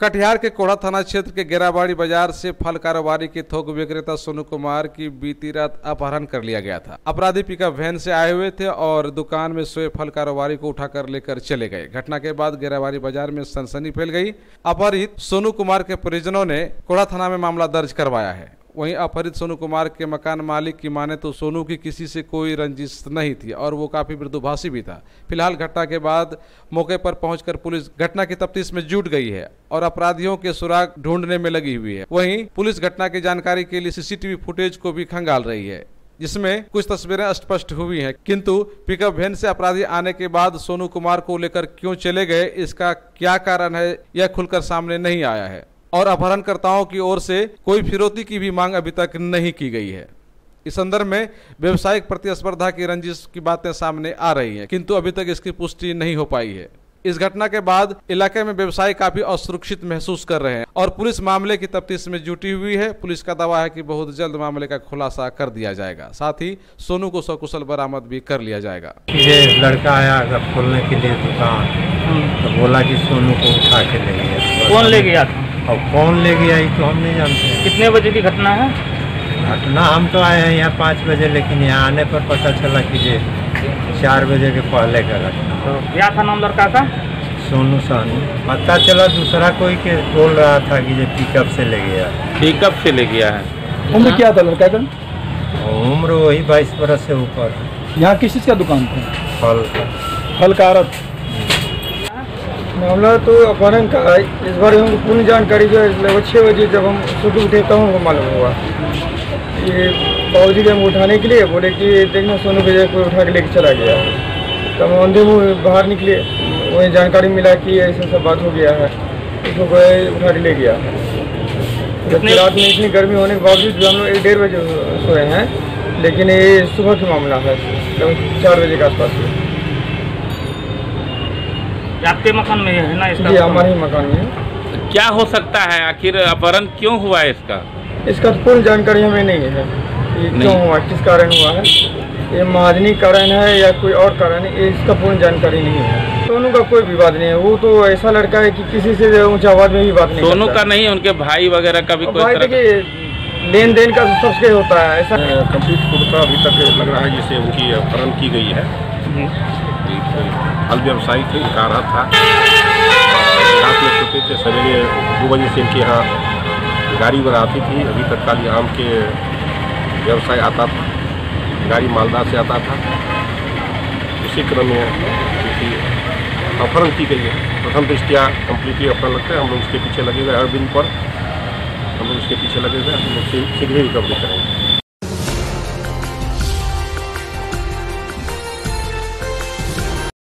कटिहार के कोड़ा थाना क्षेत्र के गेराबाड़ी बाज़ार से फल कारोबारी के थोक विक्रेता सोनू कुमार की बीती रात अपहरण कर लिया गया था। अपराधी पिकअप वैन से आए हुए थे और दुकान में सोए फल कारोबारी को उठाकर लेकर चले गए। घटना के बाद गेराबाड़ी बाज़ार में सनसनी फैल गई। अपहरित सोनू कुमार के परिजनों ने कोड़ा थाना में मामला दर्ज करवाया है। वहीं अपहरित सोनू कुमार के मकान मालिक की माने तो सोनू की किसी से कोई रंजिश नहीं थी और वो काफ़ी मृदुभाषी भी था। फ़िलहाल घटना के बाद मौके पर पहुंचकर पुलिस घटना की तफ्तीश में जुट गई है और अपराधियों के सुराग ढूँढने में लगी हुई है। वहीं पुलिस घटना की जानकारी के लिए सीसीटीवी फुटेज को भी खंगाल रही है, जिसमें कुछ तस्वीरें स्पष्ट हुई हैं। किंतु पिकअप वैन से अपराधी आने के बाद सोनू कुमार को लेकर क्यों चले गए, इसका क्या कारण है, यह खुलकर सामने नहीं आया है। और अपहरणकर्ताओं की ओर से कोई फिरौती की भी मांग अभी तक नहीं की गई है। इस संदर्भ में व्यवसायिक प्रतिस्पर्धा की रंजिश की बातें सामने आ रही हैं किंतु अभी तक इसकी पुष्टि नहीं हो पाई है। इस घटना के बाद इलाके में व्यवसायी काफ़ी असुरक्षित महसूस कर रहे हैं और पुलिस मामले की तफ्तीश में जुटी हुई है। पुलिस का दावा है कि बहुत जल्द मामले का खुलासा कर दिया जाएगा। साथ ही सोनू को सकुशल बरामद भी कर लिया जाएगा। ये लड़का आया अगर खोलने के लिए दुकान तो बोला कि सोनू को उठा के ले गया। कौन ले गया? था और कौन ले गया ये तो हम नहीं जानते। कितने बजे की घटना है? घटना हम तो आए हैं यहाँ पाँच बजे लेकिन यहाँ आने पर पता चला कि ये चार बजे के पहले का घटना। तो क्या था नाम लड़का का? सोनू साहनी पता चला दूसरा कोई के बोल रहा था कि ये पिकअप से ले गया। पिकअप से ले गया है। उम्र क्या था लड़का का? उम्र वही बाईस बरस से ऊपर। यहाँ किस चीज़ का दुकान था? फल फल का मामला तो अपहरण का है। इस बारे में पूर्ण जानकारी जो है लगभग छः बजे जब हम सुबह उठे तब हमको मालूम हुआ। ये बाबूजी के हम उठाने के लिए बोले कि देखना सोनू भैया को उठा के लेके चला गया तब हम अंधे मुँह बाहर निकले। वही जानकारी मिला कि ऐसा सब बात हो गया है। उसको कोई उठा के ले गया। जबकि रात में इतनी गर्मी होने के बावजूद भी हम लोग एक डेढ़ बजे सोए हैं। लेकिन ये सुबह का मामला है लगभग चार बजे के आसपास। आपके मकान में है ना इसका? जी हमारे मकान में। क्या हो सकता है? आखिर अपहरण क्यों हुआ है इसका? इसका तो पूर्ण जानकारी हमें नहीं है। ये क्यों नहीं। हुआ? किस कारण हुआ है? ये महाजनी कारण है या कोई और कारण है? ये इसका पूर्ण जानकारी नहीं है। सोनू का कोई विवाद नहीं है। वो तो ऐसा लड़का है कि किसी से ऊँचा आवाज़ में भी बात नहीं सोनू का नहीं उनके भाई वगैरह का भी कोई तरह देखिए लेन देन का तो सबसे होता है ऐसा कंप्लीट कुर्ता अभी तक लग रहा है जैसे उनकी अपहरण की गई है। एक फल व्यवसायी थे एक रहा था। रात में सोते थे, सवेरे दो बजे से इनके यहाँ गाड़ी वगैरह आती थी। अभी तत्काल आम के व्यवसाय आता था, गाड़ी मालदा से आता था। उसी क्रम में उनकी अपहरण की गई है। प्रथम दृष्टिया कम्प्लीटली अपहरण लगता है। हम लोग उसके पीछे लगे हुए हर पर। हम लोग उसके पीछे लगे हुए हम लोग शीघ्र ही रिकवरी करेंगे।